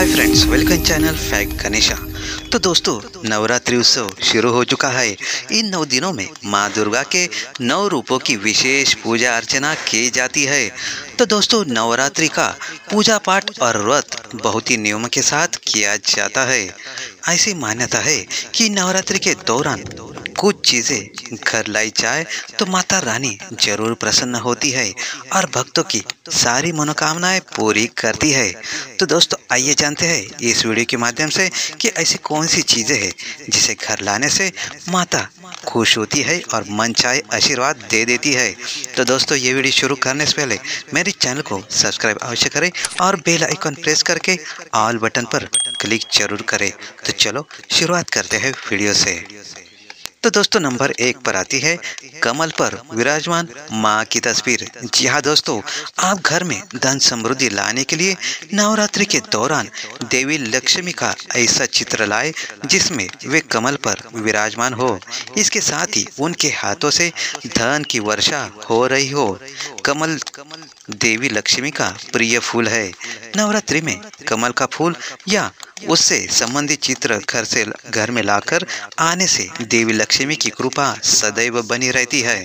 Hi friends welcome channel fact Ganesha तो दोस्तों, नवरात्रि उत्सव शुरू हो चुका है। इन नौ दिनों में माँ दुर्गा के नौ रूपों की विशेष पूजा अर्चना की जाती है। तो दोस्तों, नवरात्रि का पूजा पाठ और व्रत बहुत ही नियम के साथ किया जाता है। ऐसी मान्यता है कि नवरात्रि के दौरान कुछ चीज़ें घर लाई जाए तो माता रानी ज़रूर प्रसन्न होती है और भक्तों की सारी मनोकामनाएँ पूरी करती है। तो दोस्तों, आइए जानते हैं इस वीडियो के माध्यम से कि ऐसी कौन सी चीज़ें हैं जिसे घर लाने से माता खुश होती है और मन चाहे आशीर्वाद दे देती है। तो दोस्तों, ये वीडियो शुरू करने से पहले मेरे चैनल को सब्सक्राइब अवश्य करें और बेल आइकन प्रेस करके ऑल बटन पर क्लिक ज़रूर करें। तो चलो, शुरुआत करते हैं वीडियो से। तो दोस्तों नंबर एक पर आती है कमल पर, विराजमान माँ की तस्वीर। जी हाँ दोस्तों, आप घर में धन समृद्धि लाने के लिए नवरात्रि के दौरान देवी लक्ष्मी का ऐसा चित्र लाए, जिसमें वे कमल पर विराजमान हो। इसके साथ ही उनके हाथों से धन की वर्षा हो रही हो। कमल, देवी लक्ष्मी का प्रिय फूल है। नवरात्रि में कमल का फूल या उससे संबंधित चित्र घर से घर में लाकर आने से देवी लक्ष्मी की कृपा सदैव बनी रहती है।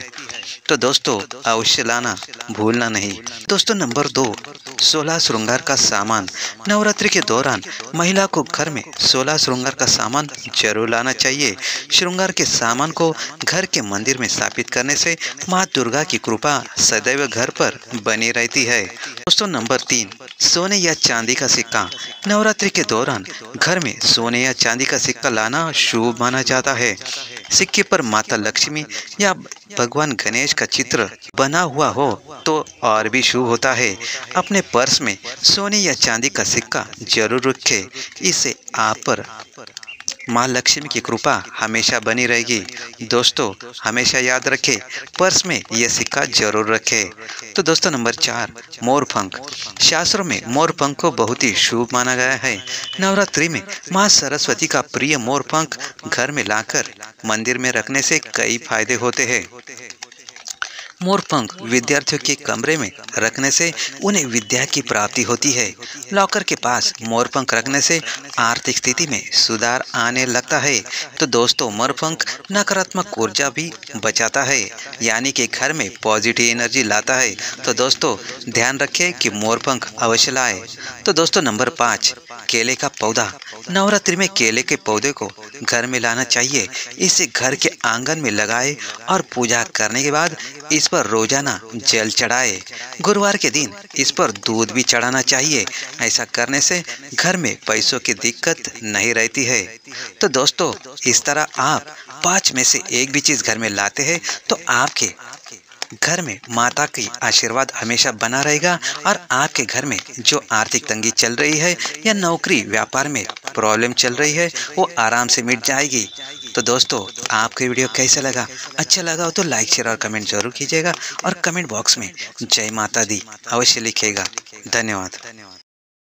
तो दोस्तों, अवश्य लाना, भूलना नहीं। दोस्तों, नंबर दो, सोलह श्रृंगार का सामान। नवरात्रि के दौरान महिला को घर में सोलह श्रृंगार का सामान ज़रूर लाना चाहिए। श्रृंगार के सामान को घर के मंदिर में स्थापित करने से माँ दुर्गा की कृपा सदैव घर पर बनी रहती है। दोस्तों, नंबर तीन, सोने या चांदी का सिक्का। नवरात्रि के दौरान घर में सोने या चांदी का सिक्का लाना शुभ माना जाता है। सिक्के पर माता लक्ष्मी या भगवान गणेश का चित्र बना हुआ हो तो और भी शुभ होता है। अपने पर्स में सोने या चांदी का सिक्का ज़रूर रखें। इससे आप पर माँ लक्ष्मी की कृपा हमेशा बनी रहेगी। दोस्तों, हमेशा याद रखें, पर्स में यह सिक्का ज़रूर रखें। तो दोस्तों, नंबर चार, मोर पंख शास्त्रों में मोर पंख को बहुत ही शुभ माना गया है। नवरात्रि में माँ सरस्वती का प्रिय मोर पंख घर में लाकर मंदिर में रखने से कई फ़ायदे होते हैं। मोरपंख विद्यार्थियों के कमरे में रखने से उन्हें विद्या की प्राप्ति होती है। लॉकर के पास मोरपंख रखने से आर्थिक स्थिति में सुधार आने लगता है। तो दोस्तों, मोरपंख नकारात्मक ऊर्जा भी बचाता है, यानी कि घर में पॉजिटिव एनर्जी लाता है। तो दोस्तों, ध्यान रखें कि मोरपंख अवश्य लाए। तो दोस्तों, नंबर पाँच, केले का पौधा। नवरात्रि में केले के पौधे को घर में लाना चाहिए। इसे घर के आँगन में लगाए और पूजा करने के बाद इस रोज़ाना जल चढ़ाए। गुरुवार के दिन इस पर दूध भी चढ़ाना चाहिए। ऐसा करने से घर में पैसों की दिक्कत नहीं रहती है। तो दोस्तों, इस तरह आप पाँच में से एक भी चीज़ घर में लाते हैं तो आपके घर में माता की आशीर्वाद हमेशा बना रहेगा और आपके घर में जो आर्थिक तंगी चल रही है या नौकरी, व्यापार में प्रॉब्लम चल रही है, वो आराम से मिट जाएगी। तो दोस्तों, आपको वीडियो कैसा लगा? अच्छा लगा हो तो लाइक शेयर और कमेंट ज़रूर कीजिएगा और कमेंट बॉक्स में जय माता दी अवश्य लिखेगा। धन्यवाद।